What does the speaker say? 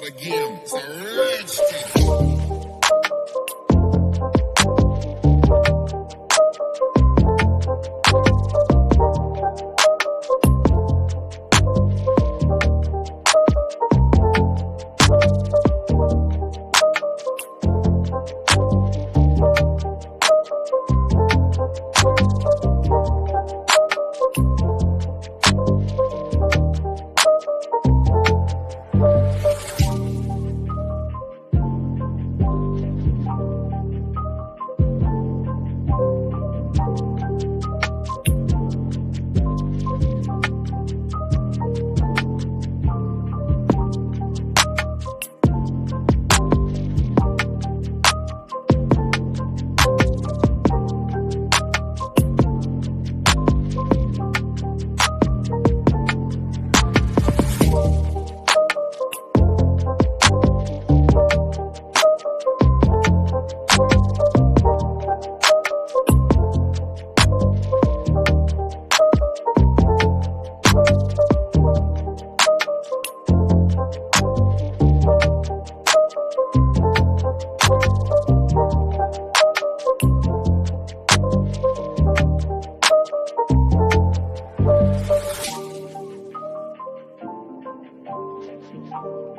gotta get. It's a rich 上。